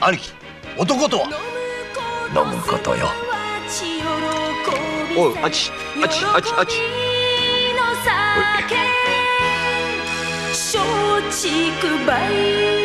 兄貴男とは？飲むことよ。おうあちあちあちあち。松竹梅。